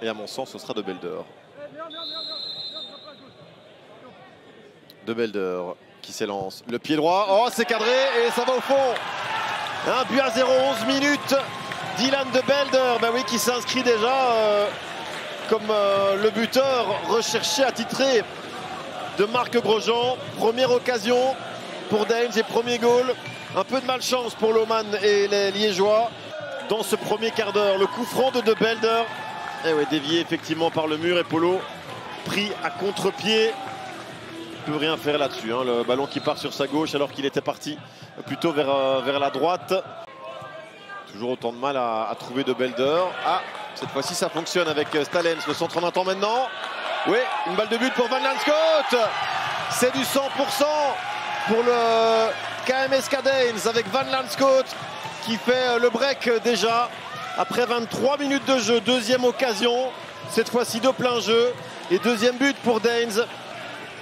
Et à mon sens, ce sera de Belder. De Belder qui s'élance. Le pied droit. Oh, c'est cadré et ça va au fond. Un but à 0, 11 minutes. Dylan de Belder, ben oui, qui s'inscrit déjà euh, comme euh, le buteur recherché, attitré de Marc Grosjean. Première occasion pour Daines et premier goal. Un peu de malchance pour Loman et les Liégeois dans ce premier quart d'heure. Le coup franc de De Belder. Et ouais, dévié effectivement par le mur et Polo pris à contre-pied. Il peut rien faire là-dessus. Hein. Le ballon qui part sur sa gauche alors qu'il était parti plutôt vers, euh, vers la droite. Toujours autant de mal à, trouver De Belder. Ah, cette fois-ci ça fonctionne avec euh, Stalens. Le centre en attend maintenant. Oui, une balle de but pour Van Lanscoot. C'est du 100% pour le KMS Cadens avec Van Lanscoot qui fait euh, le break déjà après 23 minutes de jeu. Deuxième occasion, cette fois-ci de plein jeu. Et deuxième but pour Daines.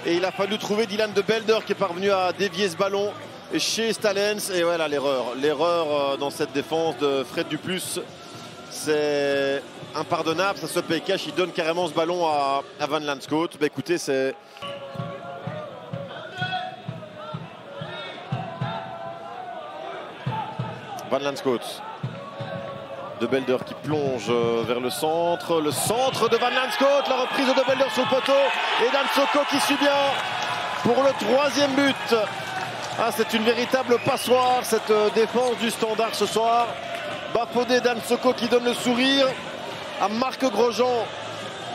Et il a fallu trouver Dylan de Belder qui est parvenu à dévier ce ballon chez Stalens. Et voilà l'erreur. L'erreur euh, dans cette défense de Fred Duplus. C'est impardonnable. Ça se paye cash. Il donne carrément ce ballon à, Van Lanscoot. Bah, écoutez, c'est. Van Lanscoot. De Belder qui plonge euh, vers le centre. Le centre de Van Lanscoot. La reprise de De Belder sur le poteau. Et Dan Soko qui suit bien pour le troisième but. Ah, c'est une véritable passoire cette euh, défense du standard ce soir. Bafodé Dan Soko qui donne le sourire à Marc Grosjean.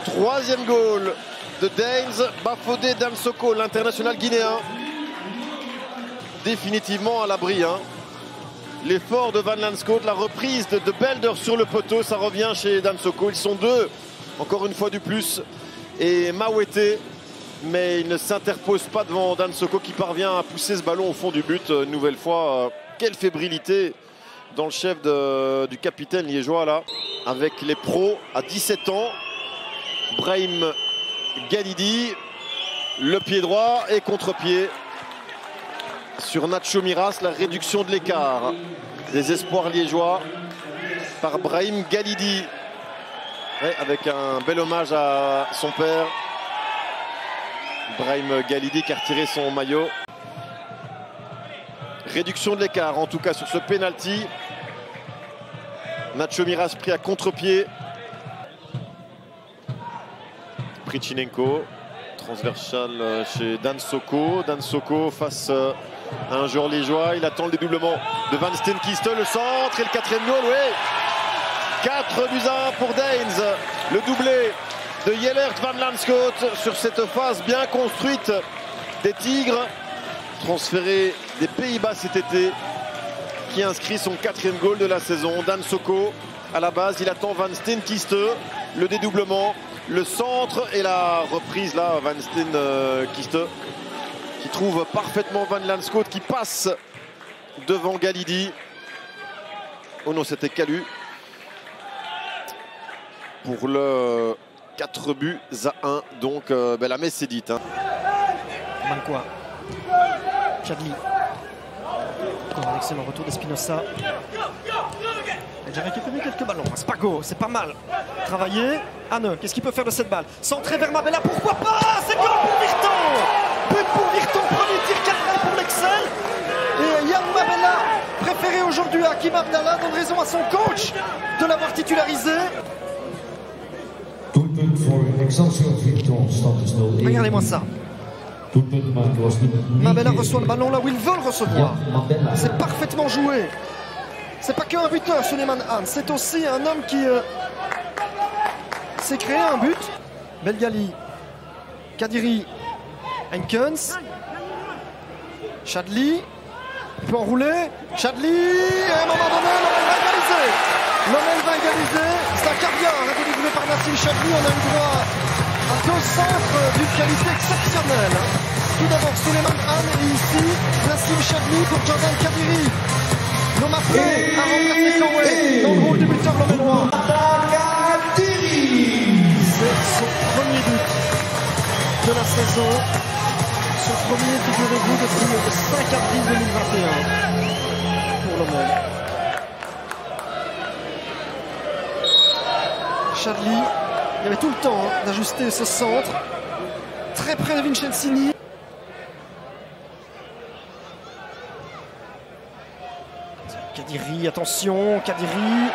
Troisième goal de Daines. Bafodé Dan Soko, l'international guinéen. Définitivement à l'abri. Hein. L'effort de Van Lanscoot, la reprise de, Belder sur le poteau, ça revient chez Dan Soko. Ils sont deux, encore une fois du plus. Et Mawete, mais il ne s'interpose pas devant Dan Soko qui parvient à pousser ce ballon au fond du but. Une nouvelle fois, euh, quelle fébrilité dans le chef du capitaine liégeois là, avec les pros à 17 ans. Brahim Galidi, le pied droit et contre-pied sur Nacho Miras, la réduction de l'écart des espoirs liégeois par Brahim Galidi. avec un bel hommage à son père. Brahim Galidi qui a retiré son maillot. Réduction de l'écart en tout cas sur ce penalty. Nacho Miras pris à contre-pied. Prichinenko, transversal euh, chez Dan Soko. Dan Soko face un joueur liégeois. Il attend le dédoublement de Van Steenkiste, le centre et le quatrième goal. Oui, 4 buts à 1 pour Daines. Le doublé de Yellert Van Lanscoot sur cette phase bien construite des Tigres. Transféré des Pays-Bas cet été qui inscrit son quatrième goal de la saison. Dan Soko à la base, il attend Van Steenkiste, le dédoublement, le centre et la reprise là, Van Steenkiste qui trouve parfaitement Van Lanscoot qui passe devant Galidi. Oh non, c'était Calu. Pour le 4 buts à 1. Donc euh, ben, la messe est dite. Hein. quoi Chadli excellent retour d'Espinosa. Déjà récupéré quelques ballons. Spago, c'est pas mal. Travailler. Anne, qu'est-ce qu'il peut faire de cette balle? Centré vers Mabella, pourquoi pas? C'est goal pour Virton But pour Virton, premier tir cadré pour l'Excel. Et Yann Mabella, préféré aujourd'hui à Kim Abdallah, donne raison à son coach de l'avoir titularisé. Regardez-moi ça. Mabella reçoit le ballon là où il veut le recevoir. C'est parfaitement joué. C'est pas qu'un buteur, Suleiman Han. C'est aussi un homme qui euh, s'est créé un but. Belgali, Kadiri, Henkens, Chadli. Il peut enrouler. Chadli. Et à un moment donné, l'homme va égaliser. L'homme va égaliser. Zakaria, par Nassim Chadli. On a eu droit deux centres d'une qualité exceptionnelle. Tout d'abord Suleiman Han et ici Nassim Chadli pour Jordan Kadiri. L'homme après a remplacé Kawé dans le rôle du buteur loménois. C'est son premier but de la saison. Son premier, figurez-vous, depuis le 5 avril 2021 pour l'homme. Chadli Il y avait tout le temps hein, d'ajuster ce centre. Très près de Vincenzini. Kadiri, attention, Kadiri.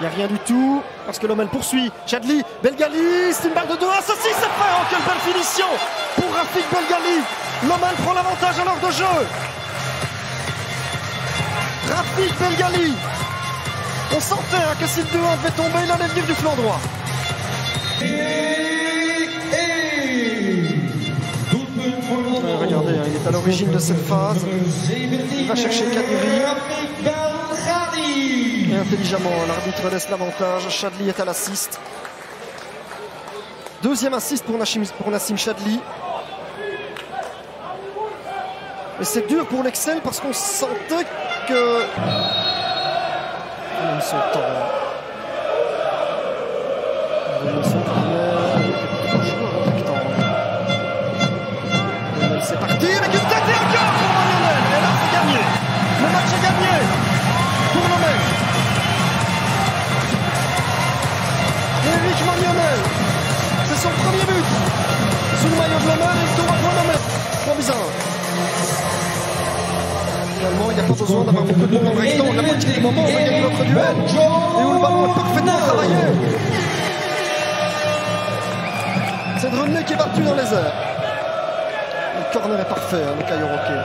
Il n'y a rien du tout, parce que l'homme elle poursuit. Chadli, Belgali, c'est une balle de 2 à ceci, c'est fait Oh, quelle belle finition pour Rafik Belgali L'homme prend l'avantage à l'heure de jeu Rafik Belgali On sentait hein, que si le 2-1 devait tomber, il allait venir du flanc droit. regardez, hein, il est à l'origine de cette phase. Il va chercher Kadiri. Intelligemment, l'arbitre laisse l'avantage. Chadli est à l'assist. Deuxième assist pour Nassim, pour Chadli. Et c'est dur pour l'Excel parce qu'on sentait que. 3 buts à 1. Finalement, il n'y a pas besoin d'avoir beaucoup de moments restants. La moitié des moments, on va gagner notre duel. Et où le ballon est. C'est qui est battu dans les airs. Le corner est parfait, le Caillou Roquet.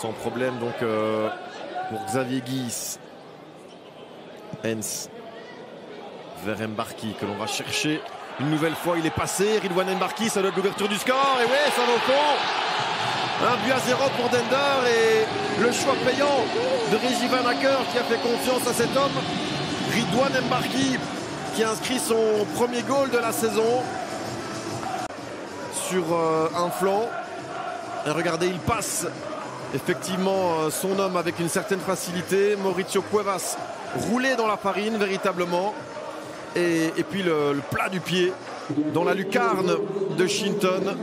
Sans problème donc euh, pour Xavier Guis. Hens vers Mbarki que l'on va chercher. Une nouvelle fois, il est passé. Ridwan Mbarki, ça doit être l'ouverture du score. Et ouais, ça va au fond. Un but à zéro pour Dender et le choix payant de Régis Van Acker qui a fait confiance à cet homme. Ridwan Mbarki qui a inscrit son premier goal de la saison sur euh, un flanc. Et regardez, il passe effectivement euh, son homme avec une certaine facilité. Mauricio Cuevas roulé dans la farine véritablement. Et, puis le, le, plat du pied dans la lucarne de Shinton.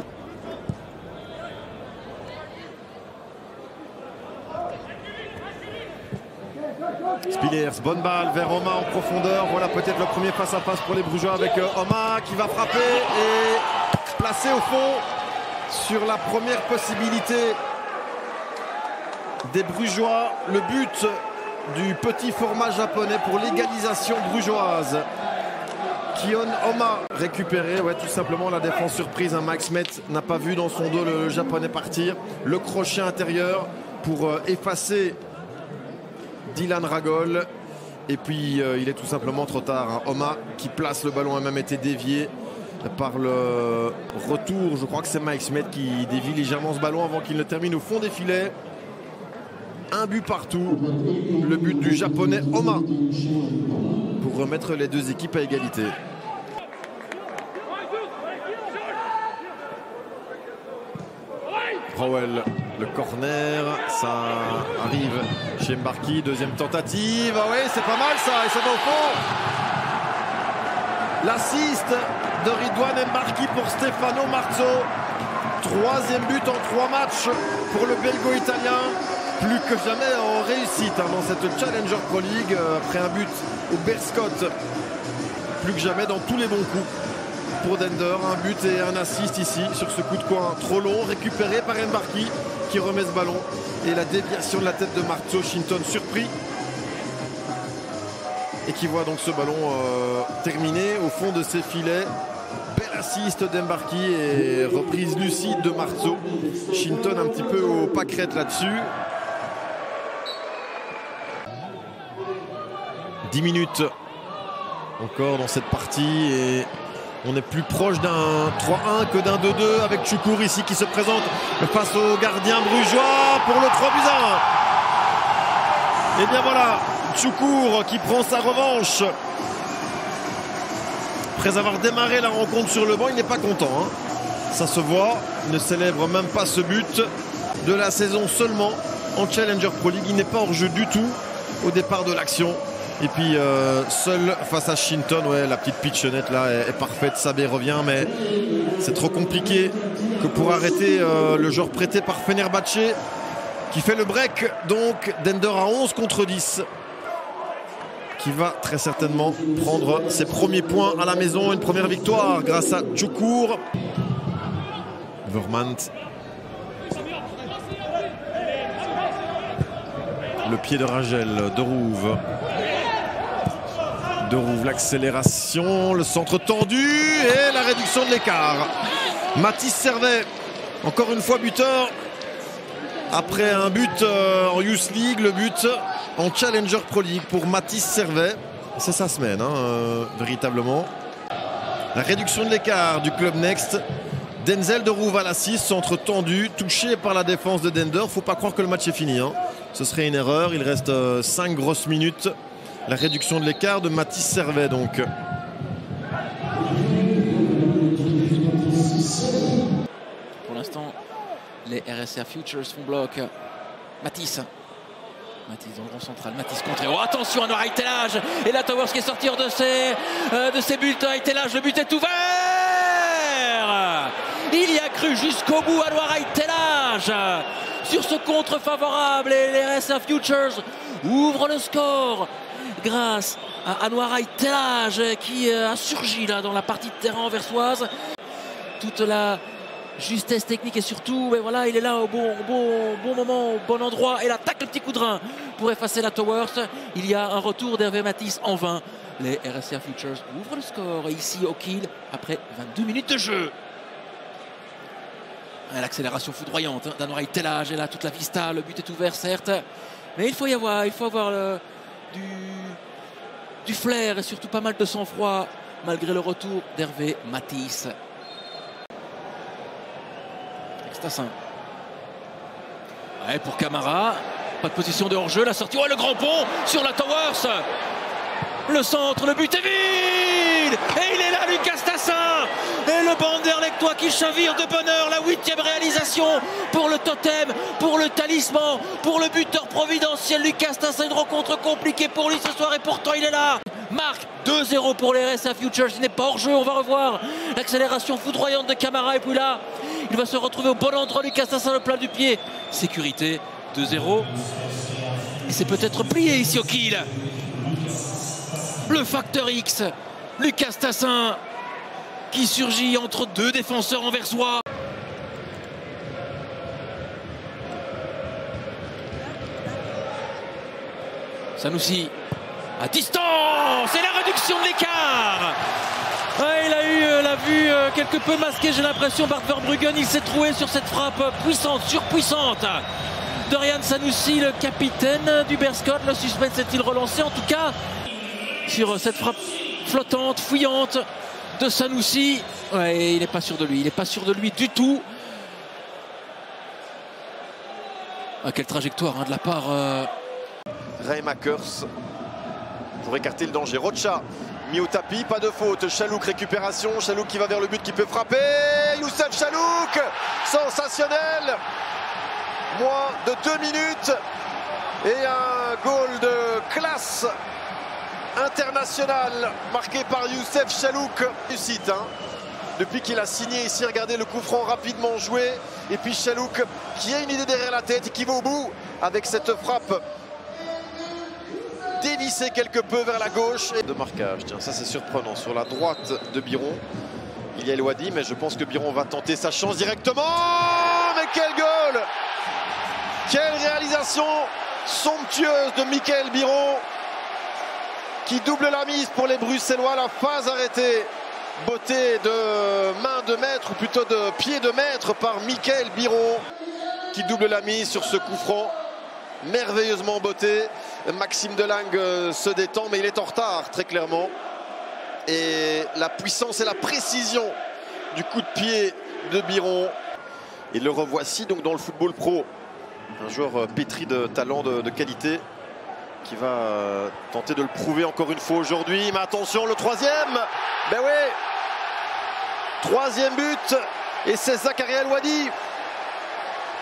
Spillers, bonne balle vers Oma en profondeur. Voilà peut-être le premier face à face pour les Brugeois avec euh, Oma qui va frapper et placer au fond sur la première possibilité des Brugeois. Le but du petit format japonais pour l'égalisation brugeoise. Kion Oma récupéré, ouais, tout simplement la défense surprise. Un Max Met n'a pas vu dans son dos le japonais partir. Le crochet intérieur pour euh, effacer Dylan Ragol. Et puis euh, il est tout simplement trop tard. Hein. Oma qui place le ballon a même été dévié par le retour. Je crois que c'est Mike Smith qui dévie légèrement ce ballon avant qu'il ne termine au fond des filets. Un but partout. Le but du japonais Oma pour remettre les deux équipes à égalité. Rowell, le corner, ça arrive chez Mbarki, deuxième tentative. Ah oui, c'est pas mal ça, et ça va au fond. L'assist de Ridwan Mbarki pour Stefano Marzo. Troisième but en trois matchs pour le belgo-italien. Plus que jamais en réussite hein, dans cette Challenger Pro League. Après un but au Berscott, plus que jamais dans tous les bons coups pour Dender. Un but et un assist ici sur ce coup de coin trop long, récupéré par Mbarki qui remet ce ballon. Et la déviation de la tête de Marzo, Shinton surpris. Et qui voit donc ce ballon euh, terminé au fond de ses filets. Bel assist d'Embarki et reprise lucide de Marzo. Shinton un petit peu au pâquerette là-dessus. 10 minutes encore dans cette partie et on est plus proche d'un 3-1 que d'un 2-2 avec Choukour ici qui se présente face au gardien brugeois pour le 3 buts 1. Et bien voilà, Choukour qui prend sa revanche. Après avoir démarré la rencontre sur le banc, il n'est pas content. Hein. Ça se voit, il ne célèbre même pas ce but de la saison seulement en Challenger Pro League. Il n'est pas hors jeu du tout au départ de l'action. Et puis euh, seul face à Shinton, ouais, la petite pitchonnette là est, parfaite. Sabé revient, mais c'est trop compliqué que pour arrêter euh, le joueur prêté par Fenerbahce qui fait le break. Donc Dender à 11 contre 10 qui va très certainement prendre ses premiers points à la maison. Une première victoire grâce à Djoukour. Vermant. Le pied de Ragel, de Rouve. De Rouve, l'accélération, le centre tendu et la réduction de l'écart. Mathis Servet, encore une fois buteur. Après un but euh, en Youth League, le but en Challenger Pro League pour Mathis Servet. C'est sa semaine, hein, euh, véritablement. La réduction de l'écart du club Next. Denzel de Rouve à la 6, centre tendu, touché par la défense de Dender. Faut pas croire que le match est fini. Hein. Ce serait une erreur. Il reste 5 euh, grosses minutes. La réduction de l'écart de Mathis Servet donc. Pour l'instant, les RSA Futures font bloc. Matisse. Matisse dans le central. Matisse contre. Oh, attention à Noir Telage. Et la Towers qui est sorti de ses, euh, de ses buts. Telage, le but est ouvert. Il y a cru jusqu'au bout à Noir Telage. Sur ce contre favorable. Et les RSA Futures ouvrent le score grâce à Anwar Telage qui euh, a surgi là dans la partie de terrain anversoise. Toute la justesse technique et surtout, mais voilà, il est là au bon, bon, bon moment, au bon endroit. Et l'attaque, le petit coup de rein pour effacer la Towers. Il y a un retour d'Hervé Matisse en vain. Les RSA Futures ouvrent le score ici au kill après 22 minutes de jeu. L'accélération foudroyante hein, Telage et là toute la vista, le but est ouvert certes, mais il faut y avoir, il faut avoir le, du, flair et surtout pas mal de sang-froid malgré le retour d'Hervé Matisse. Extassin. Ouais, pour Camara. Pas de position de hors-jeu. La sortie. Ouais, le grand pont sur la Towers. Le centre, le but est vide Et il est là, Lucas Tassin Et le Banderlectois qui chavire de bonheur, la huitième réalisation pour le totem, pour le talisman, pour le buteur providentiel Lucas Tassin. Une rencontre compliquée pour lui ce soir et pourtant il est là Marc 2-0 pour les RSA Futures, il n'est pas hors jeu, on va revoir l'accélération foudroyante de Camara et puis là, il va se retrouver au bon endroit Lucas Tassin le plat du pied. Sécurité 2-0. Et c'est peut-être plié ici au kill le facteur X, Lucas Tassin, qui surgit entre deux défenseurs anversois. Sanoussi à distance et la réduction de l'écart. il a eu euh, la vue euh, quelque peu masquée, j'ai l'impression. Bart Verbruggen, il s'est trouvé sur cette frappe puissante, surpuissante. Dorian Sanoussi, le capitaine du Berscott. Le suspense est-il relancé? En tout cas, sur cette frappe flottante, fouillante de Sanoussi. Ouais, il n'est pas sûr de lui, il n'est pas sûr de lui du tout. Ah, quelle trajectoire hein, de la part. Euh... Ray Makers pour écarter le danger. Rocha mis au tapis, pas de faute. Chalouk récupération, Chalouk qui va vers le but qui peut frapper. Youssef Chalouk, sensationnel. Moins de deux minutes et un goal de classe international marqué par Youssef Chalouk. Réussite, hein. Depuis qu'il a signé ici, regardez le coup franc rapidement joué. Et puis Chalouk qui a une idée derrière la tête et qui va au bout avec cette frappe dévissée quelque peu vers la gauche. De marquage, tiens, ça c'est surprenant. Sur la droite de Biron, il y a Elwadi, mais je pense que Biron va tenter sa chance directement. Mais quel goal Quelle réalisation somptueuse de Michael Biron qui double la mise pour les Bruxellois. La phase arrêtée. Beauté de main de maître, ou plutôt de pied de maître par Michael Biron, qui double la mise sur ce coup franc. Merveilleusement beauté. Maxime Delangue euh, se détend, mais il est en retard, très clairement. Et la puissance et la précision du coup de pied de Biron. Et le revoici donc dans le football pro. Un joueur euh, pétri de talent, de qualité qui va euh, tenter de le prouver encore une fois aujourd'hui. Mais attention, le troisième Ben oui Troisième but et c'est Zakaria Wadi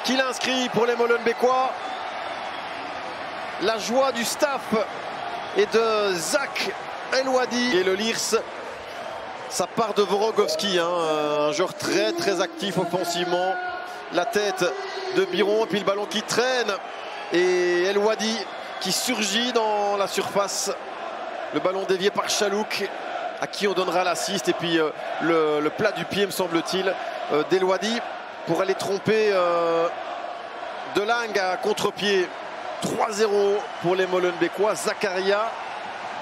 qui l'inscrit pour les Molenbeekois. La joie du staff et de Zach Elwadi et le Lirs. Ça part de Vorogovski, hein, un joueur très très actif offensivement. La tête de Biron, puis le ballon qui traîne. Et Elwadi qui surgit dans la surface Le ballon dévié par Chalouk, à qui on donnera l'assist. Et puis euh, le, plat du pied, me semble-t-il, euh, d'Elwadi pour aller tromper euh, Delang à contre-pied. 3-0 pour les Molenbeekois. Zakaria,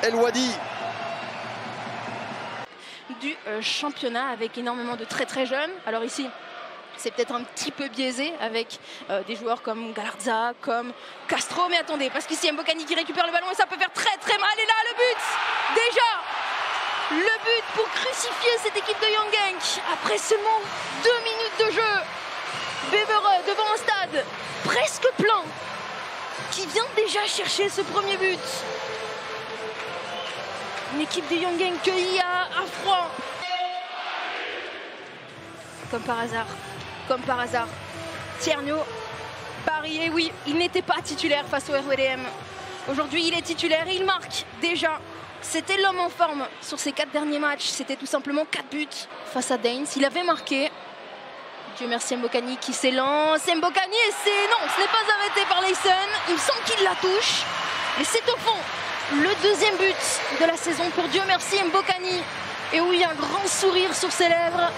Elwadi du euh, championnat avec énormément de très très jeunes. Alors ici, c'est peut-être un petit peu biaisé avec euh, des joueurs comme Galarza, comme Castro. Mais attendez, parce qu'ici, Mbokani qui récupère le ballon et ça peut faire très très mal. Et là, le but Déjà Le but pour crucifier cette équipe de Young Après seulement deux minutes de jeu. Bevereux devant un stade presque plein qui vient déjà chercher ce premier but. Une équipe de Young cueillie à, à froid. Comme par hasard comme par hasard. Tierno, Paris, et oui, il n'était pas titulaire face au RWDM. Aujourd'hui, il est titulaire et il marque déjà. C'était l'homme en forme sur ses quatre derniers matchs. C'était tout simplement quatre buts face à Daines. Il avait marqué. Dieu merci Mbokani qui s'élance. Mbokani et c'est... Non, ce n'est pas arrêté par Leysen. Il semble qu'il la touche. Et c'est au fond le deuxième but de la saison pour Dieu merci Mbokani. Et oui, un grand sourire sur ses lèvres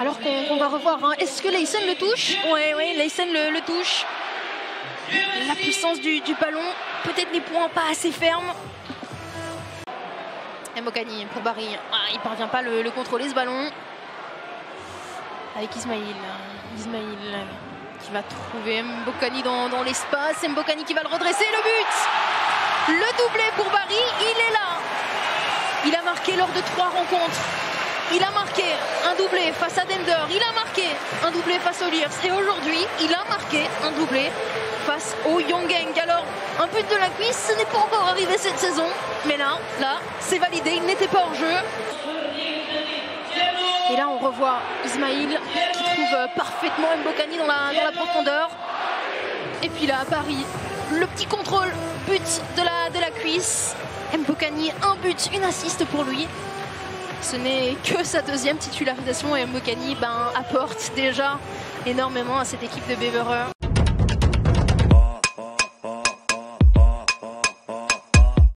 alors qu'on va revoir. Hein. Est-ce que Leysen le touche? Oui, oui, Leysen le, le, touche. La puissance du, du ballon, peut-être les points pas assez fermes. Et Mokani pour Barry. Ah, il parvient pas le, le contrôler ce ballon. Avec Ismail. Ismail qui va trouver Mbokani dans, dans l'espace. Mbokani qui va le redresser. Le but Le doublé pour Barry. Il est là. Il a marqué lors de trois rencontres. Il a marqué un doublé face à Dender, il a marqué un doublé face au Liers et aujourd'hui il a marqué un doublé face au Yongeng. Alors un but de la cuisse, ce n'est pas encore arrivé cette saison, mais là, là, c'est validé, il n'était pas hors jeu. Et là on revoit Ismail qui trouve parfaitement Mbokani dans la, dans la profondeur. Et puis là à Paris, le petit contrôle, but de la, de la cuisse. Mbokani, un but, une assiste pour lui. Ce n'est que sa deuxième titularisation et Mbokani ben, apporte déjà énormément à cette équipe de Bevereux.